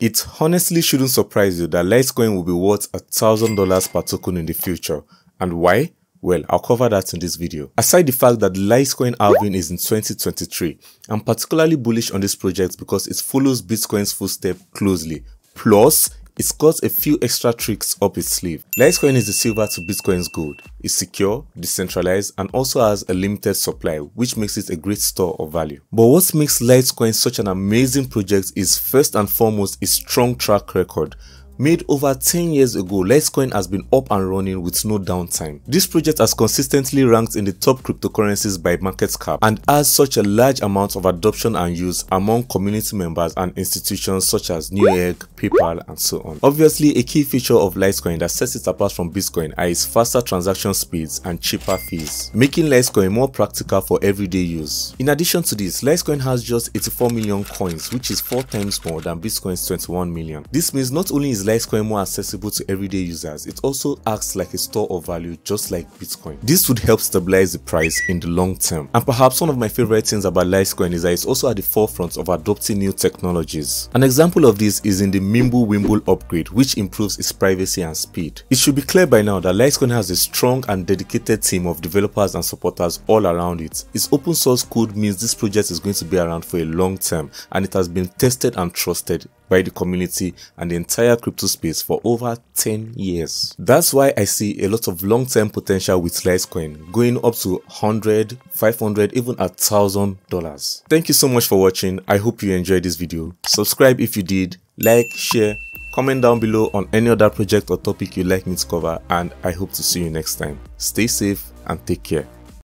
It honestly shouldn't surprise you that Litecoin will be worth $1,000 per token in the future. And why? Well, I'll cover that in this video. Aside the fact that Litecoin halving is in 2023, I'm particularly bullish on this project because it follows Bitcoin's footsteps closely. Plus, it's got a few extra tricks up its sleeve. Litecoin is the silver to Bitcoin's gold. It's secure, decentralized, and also has a limited supply, which makes it a great store of value. But what makes Litecoin such an amazing project is first and foremost its strong track record. Made over 10 years ago, Litecoin has been up and running with no downtime. This project has consistently ranked in the top cryptocurrencies by market cap and has such a large amount of adoption and use among community members and institutions such as Newegg, PayPal, and so on. Obviously, a key feature of Litecoin that sets it apart from Bitcoin are its faster transaction speeds and cheaper fees, making Litecoin more practical for everyday use. In addition to this, Litecoin has just 84 million coins, which is 4 times more than Bitcoin's 21 million. This means not only is Litecoin more accessible to everyday users, it also acts like a store of value just like Bitcoin. This would help stabilize the price in the long term. And perhaps one of my favorite things about Litecoin is that it's also at the forefront of adopting new technologies. An example of this is in the Mimble Wimble upgrade, which improves its privacy and speed. It should be clear by now that Litecoin has a strong and dedicated team of developers and supporters all around it. Its open source code means this project is going to be around for a long term and it has been tested and trusted by the community and the entire crypto space for over 10 years. That's why I see a lot of long-term potential with Litecoin going up to 100, 500, even a thousand dollars. Thank you so much for watching. I hope you enjoyed this video. Subscribe if you did, like, share, comment down below on any other project or topic you'd like me to cover and I hope to see you next time. Stay safe and take care.